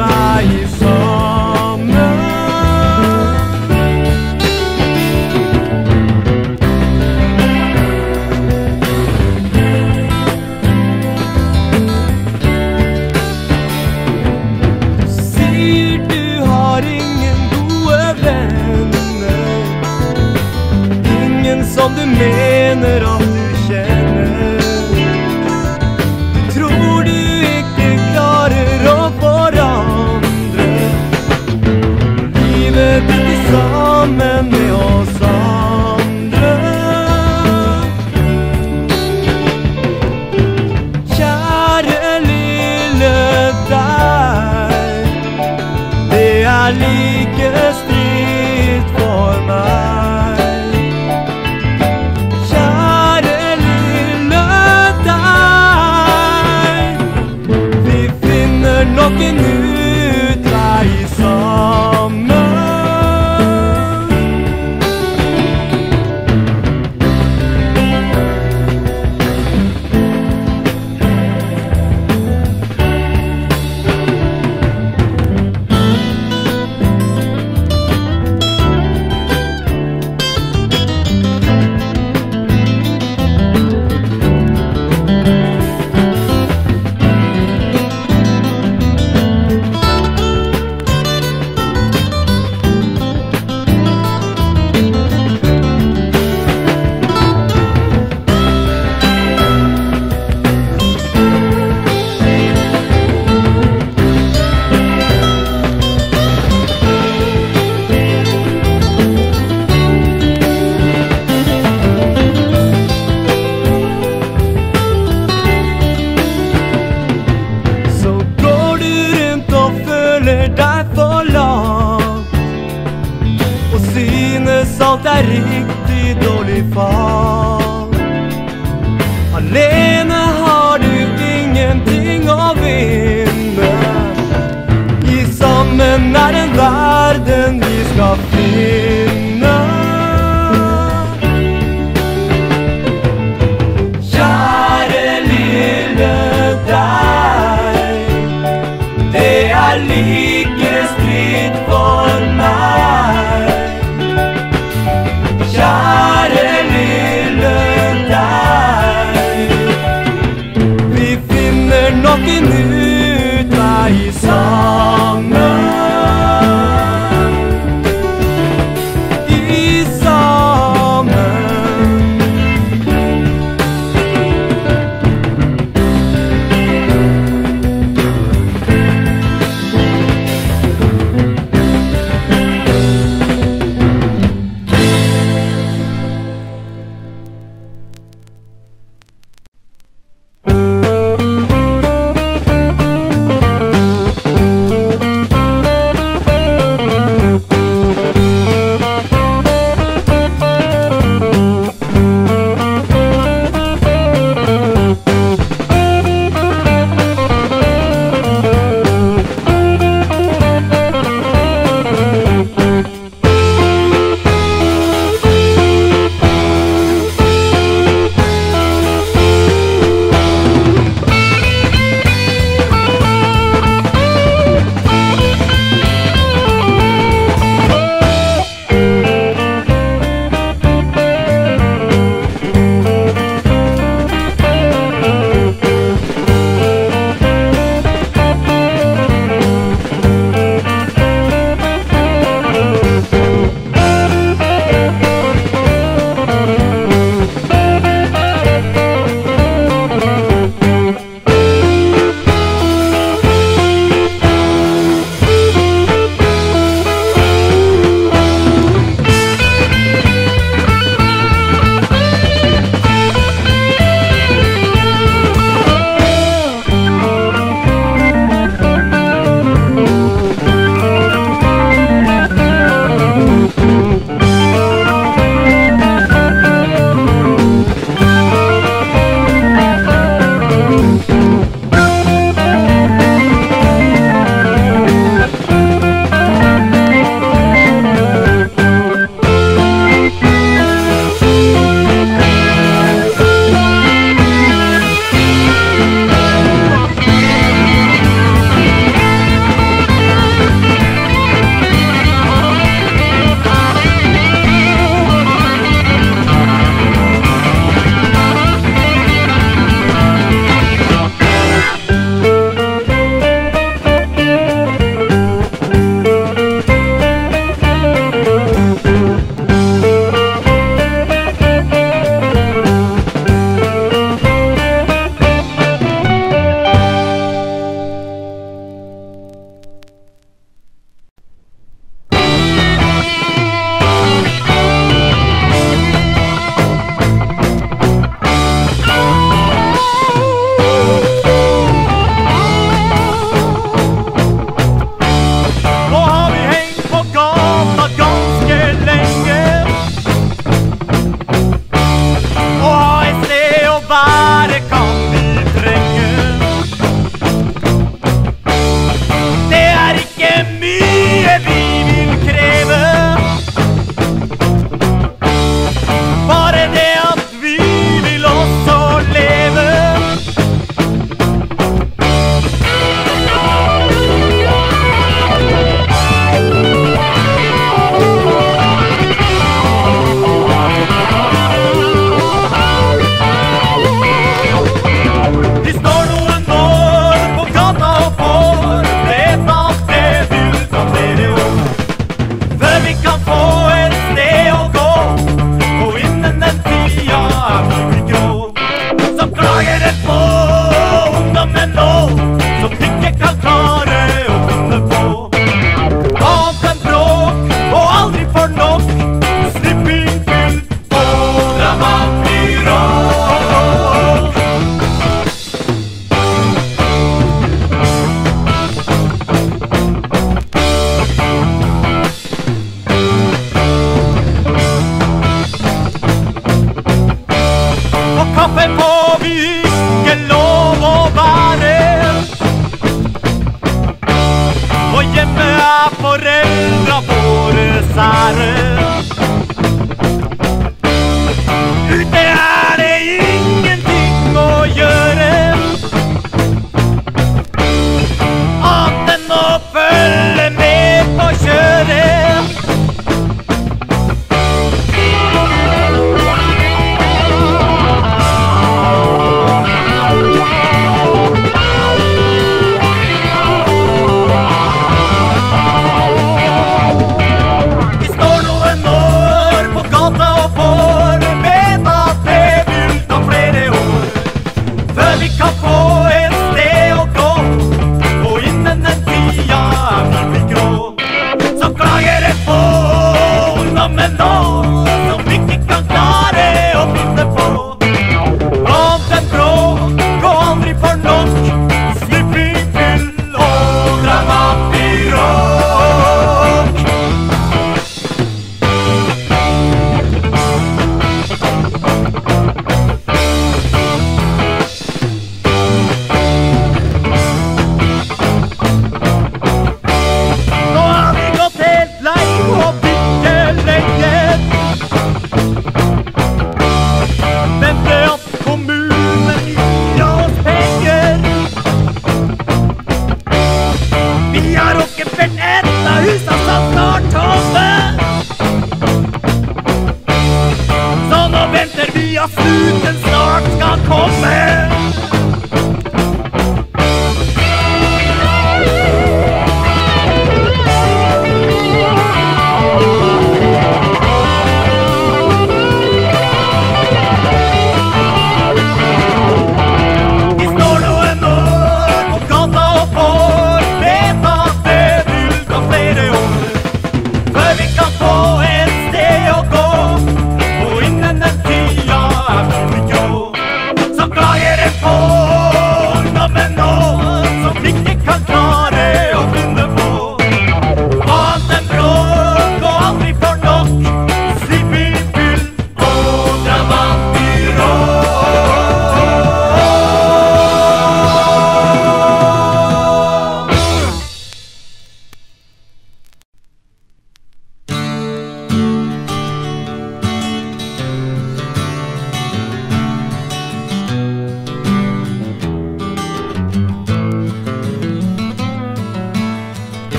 by his. walking new.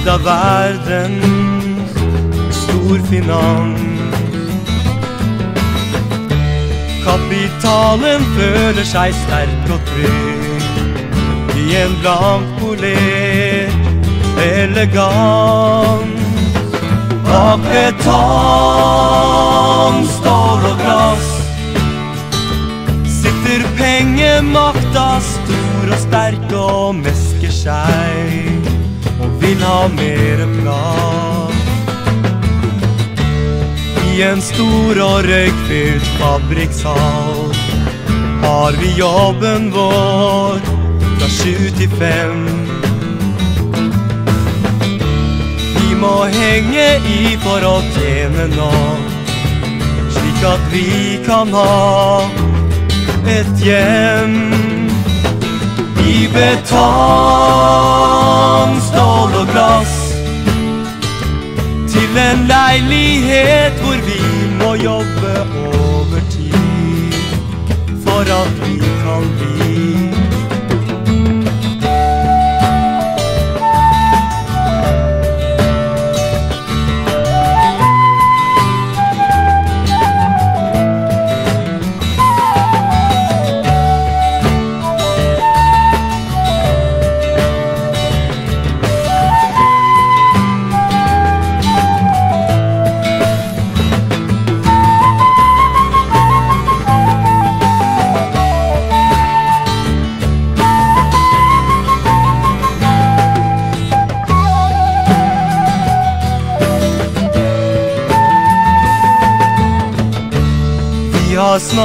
eid av verden, storfinans. Kapitalen føler seg sterk og trygg i en blankpolert elegant. Bak ved tann, stål og glass sitter pengemakta stor og sterk og mesker seg vil ha mere plass I en stor og røykfylt fabrikshall har vi jobben vår fra sju til fem. Vi må henge i for å tjene nok, slik at vi kan ha et hjem. Vi betaler betong, stål og glass. Til en leilighet hvor vi må jobbe over tid for at vi kan bli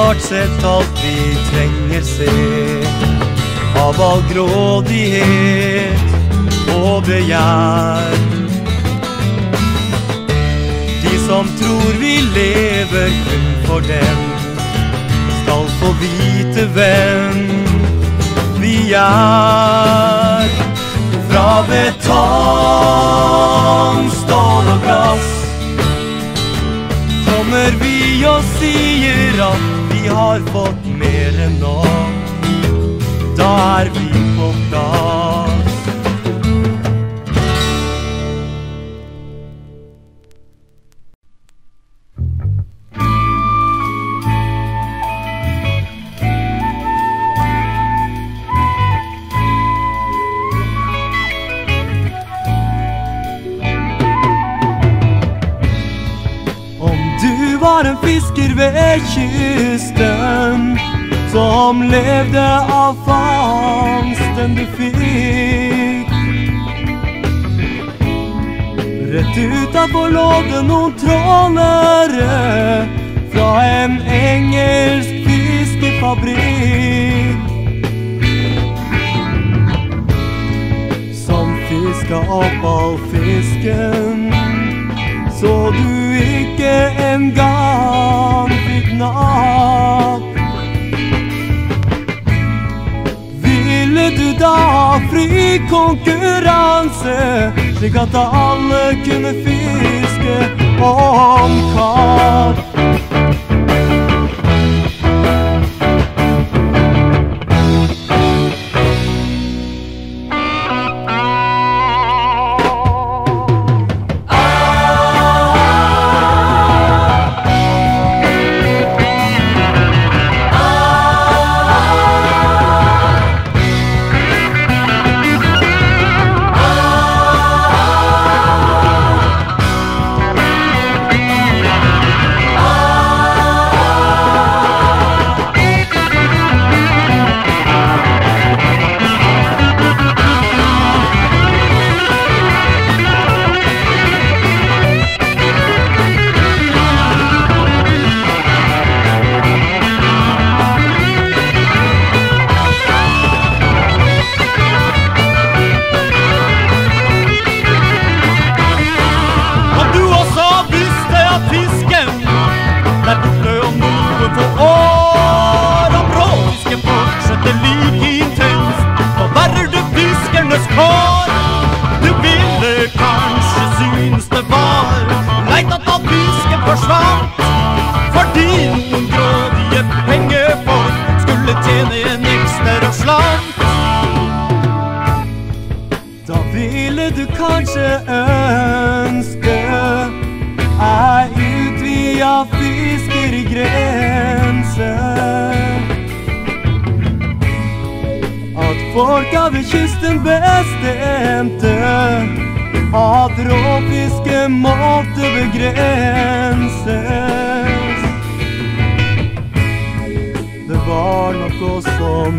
snart sett alt vi trenger se Av all grådighet og begjær De som tror vi lever kun for dem Skal få vite hvem vi er. Fra betong, stål og glass kommer vi og sier at vi har fått mer enn nok. Da er vi på plass. Var en fisker ved kysten som levde av fangsten du fikk. Rett utafor lå det noen trålere fra en engelsk fiskefabrikk. Som fiska opp all fisken så du ikke engang fikk nok. Ville du da ha fri konkurranse, slik at alle kunne fiske om kapp?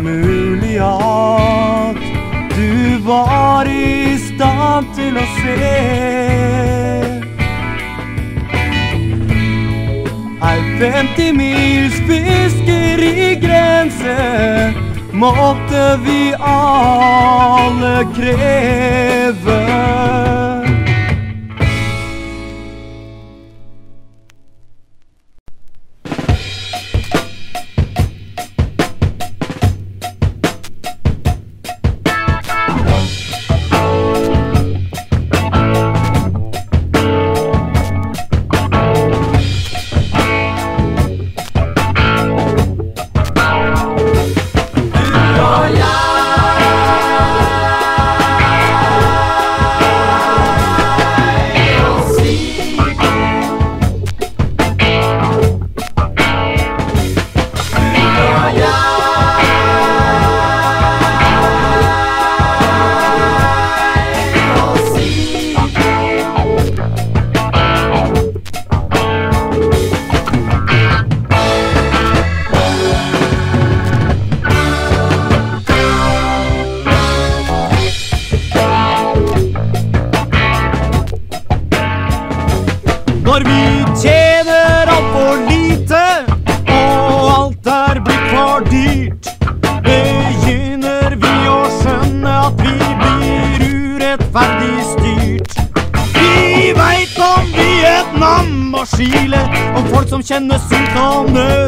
Mulig at du var i stand til å se Ei 50 mils fiskerigrense måtte vi alle kreve. Om folk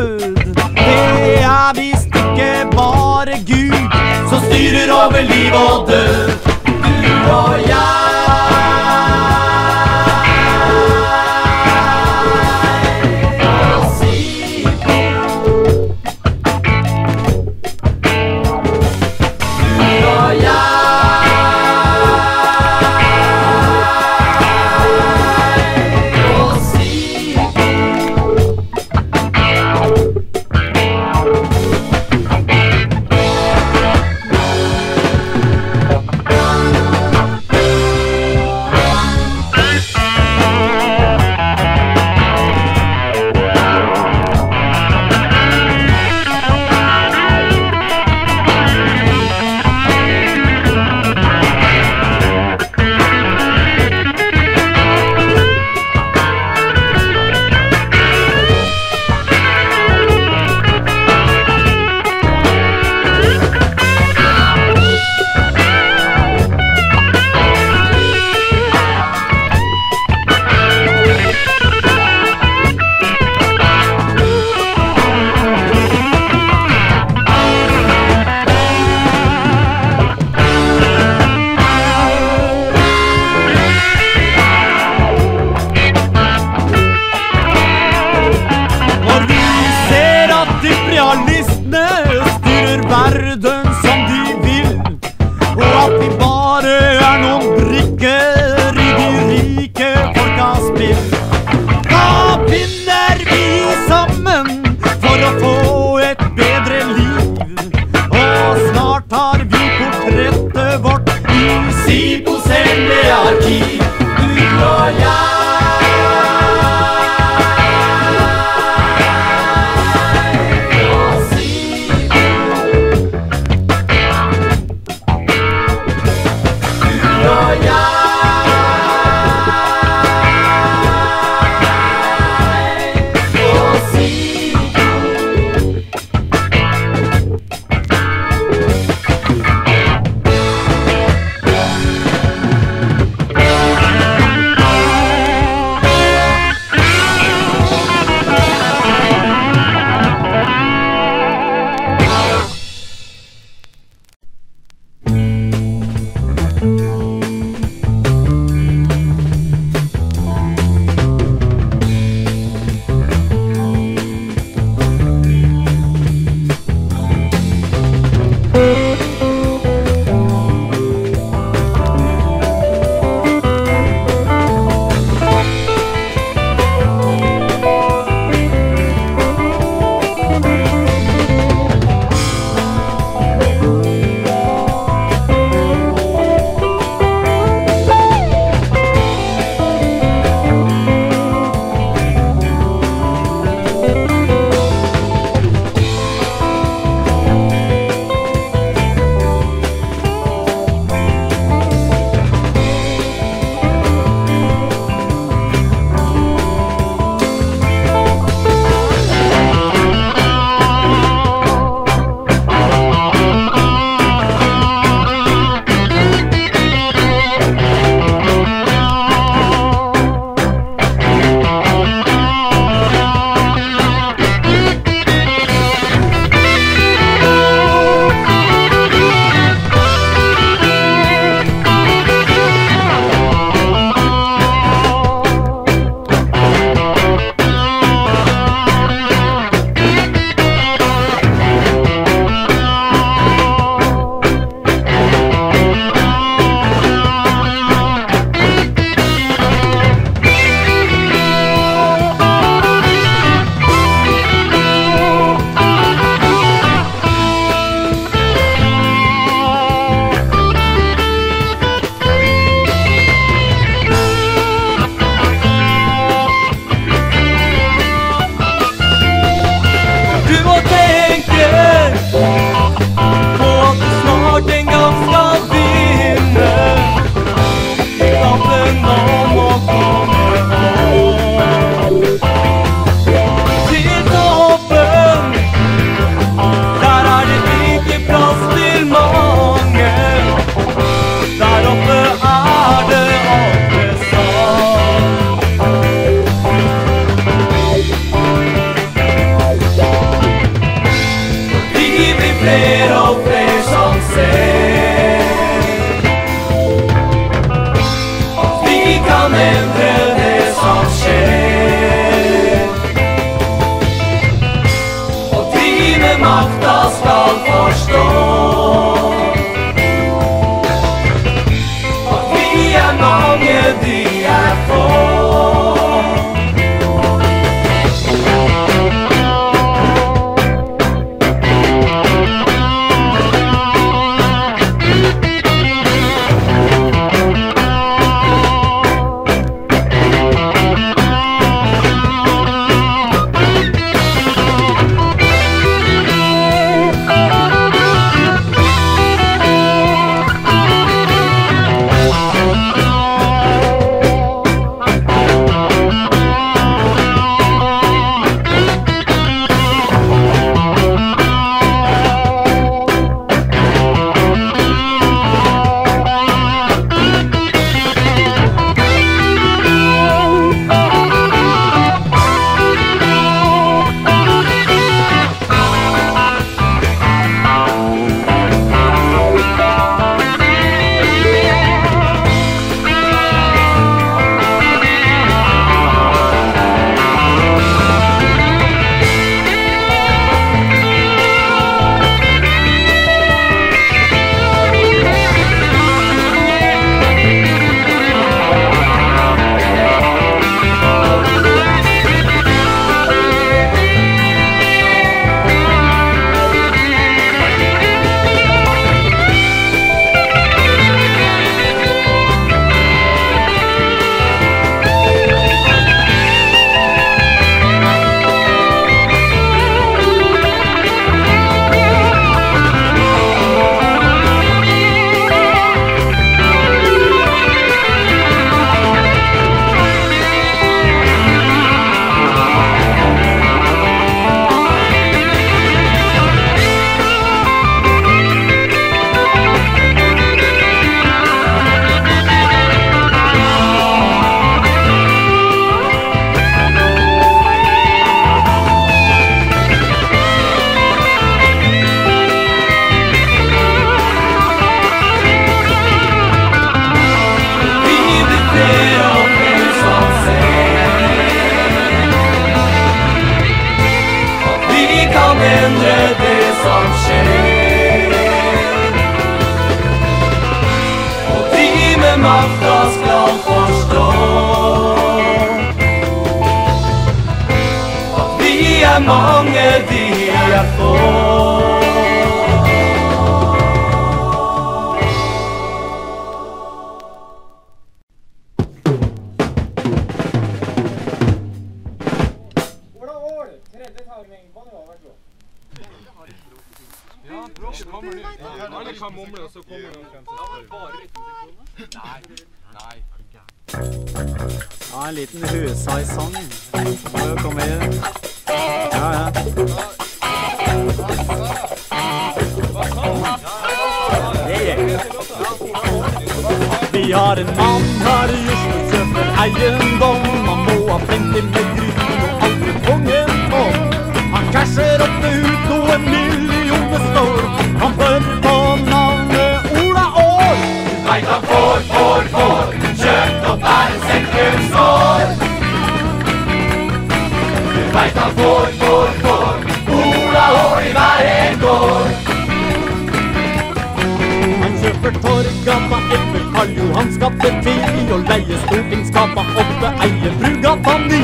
Karl Johans gate 10 og leie Stortingsgata 8, eier Brugata 9.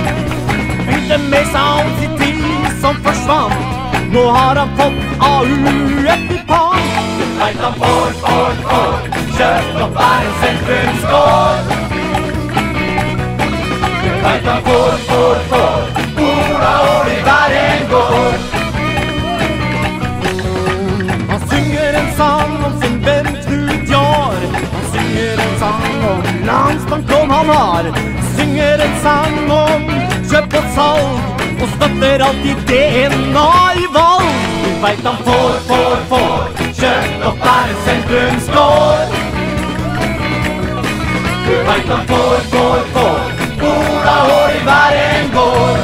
Fylte med Sound City som forsvant. Nå har han fått pan. Veit han får, får, får Kjøpt opp er en sentrumsgård veit han får, får, får landsbankon han har. Synger en sang om kjøp og salg, og støtter alltid DNA i valg. Du veit han får, får, får. Kjøpt opp er en sentrumsgård Du veit han får, får, får Ola Hår i hver en gård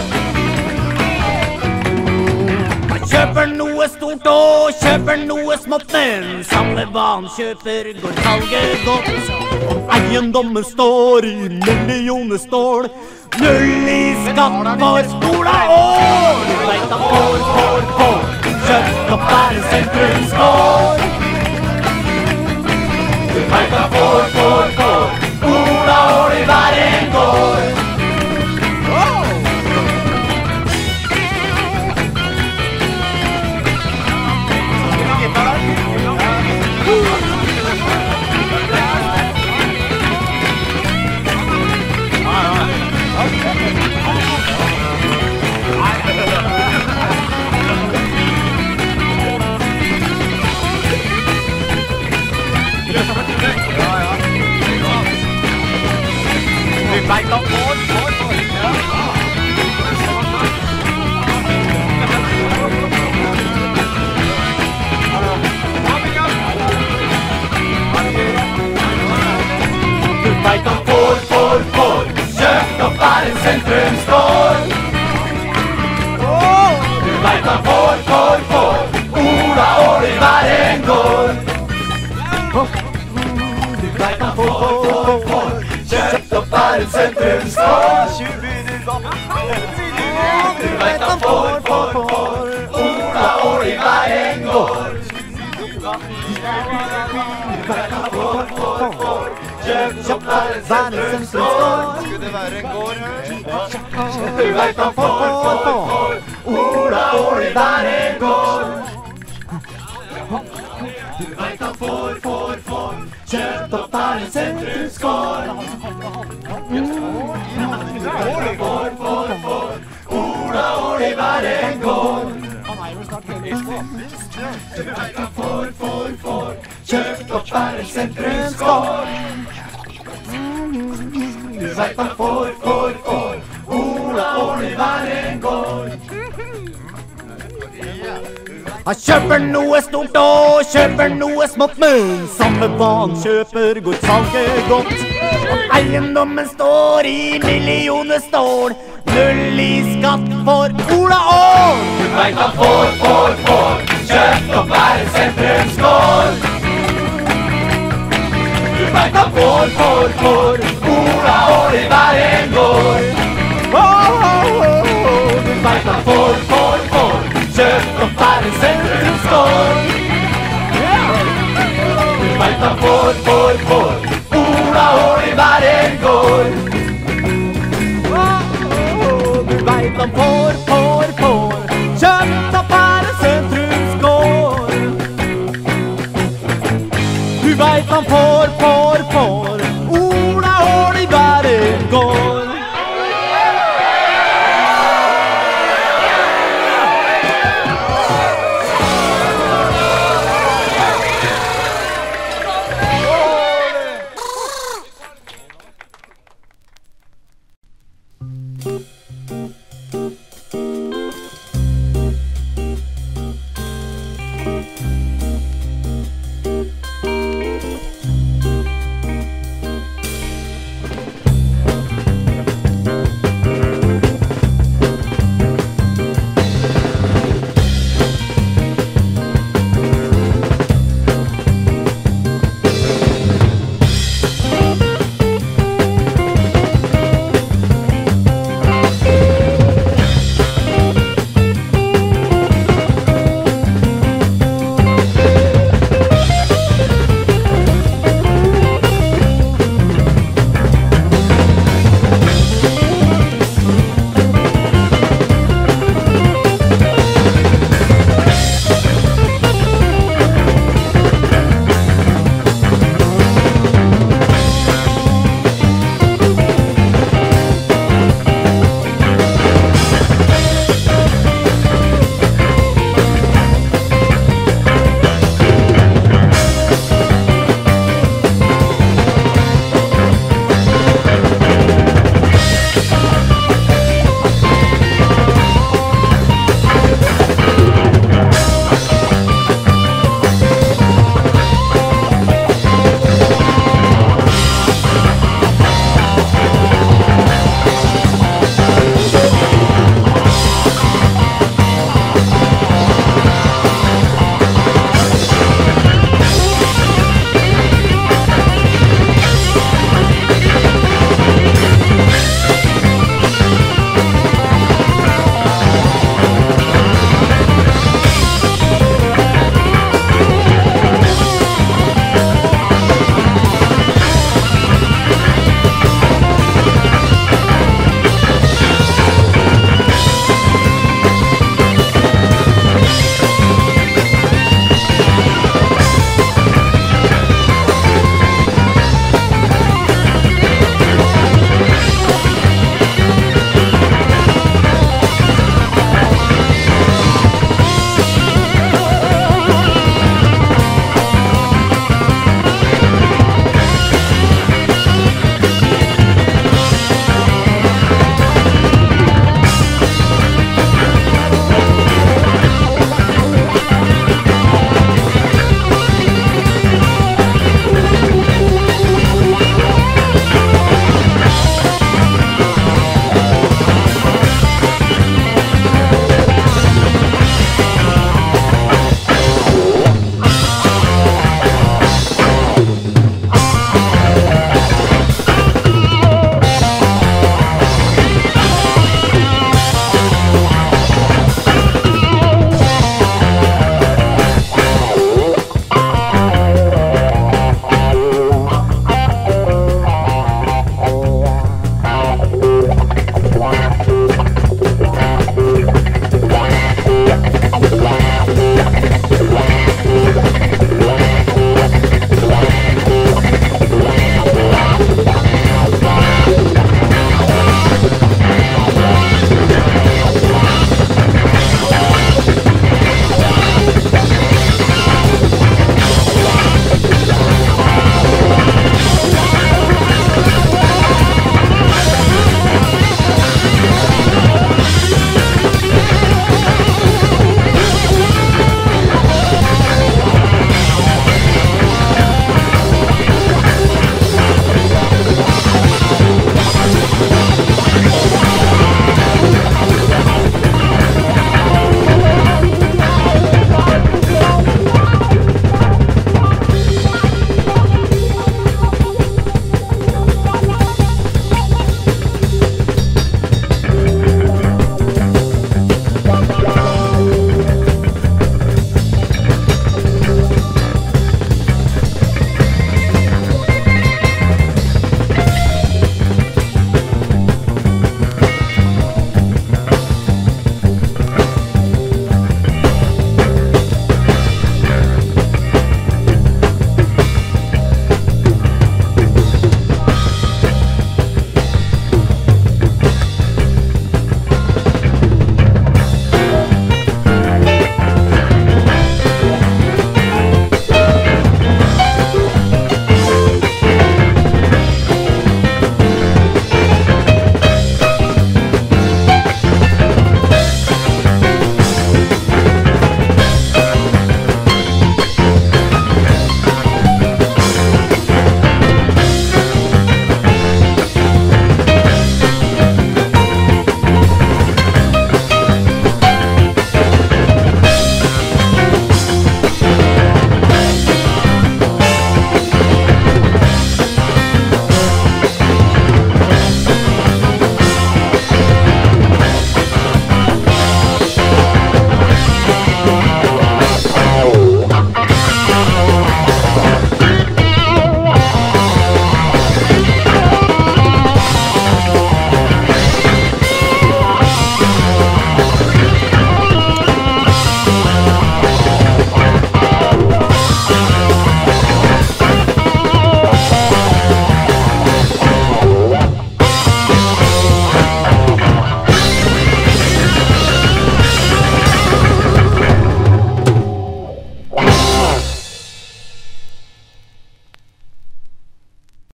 Han kjøper noe noe stort og kjøper noe smått, men samme hva han kjøper, går salget godt. Eiendommen står i millioner stål. Null i skatt for skola år! Du veit han får, får, får. Kjøpt opp er en sentrumsgård. Du veit han får, Wait, wait, wait, wait, wait, wait, wait, wait, wait, wait, Oh! Er en. Du veit han får, får, får. Ola Åli hver en gård. Kjøpt opp er en sentrumsgård. Du veit han får, får, får. Ola Åli hver en går. Du veit han får, får, får. Kjøpt opp er en sentrumsgård. Får, får, får. Ola Åli hver en gård. Får, får, får. Kjøpt opp er en sentrumsgård. Du veit han får, får, får. Ola Åli hver en gård. Han kjøper noe stort og kjøper noe smått, men samme hva han kjøper, går salget godt. Og eiendommen står i millioner stål, null i skatt for Ola Aar. Du veit han får, får, får, kjøpt opp hver sentrumsgård. Du veit han får, får, får, Ola Åli hver en gård. Oh, oh, oh, du veit han får, får, kjøpt opp hver en sentrumsgård. Du veit han får, får, får, Ola i hver en gård. Du veit han får, får, får, kjøpt opp hver en sentrumsgård. Du veit han får, får,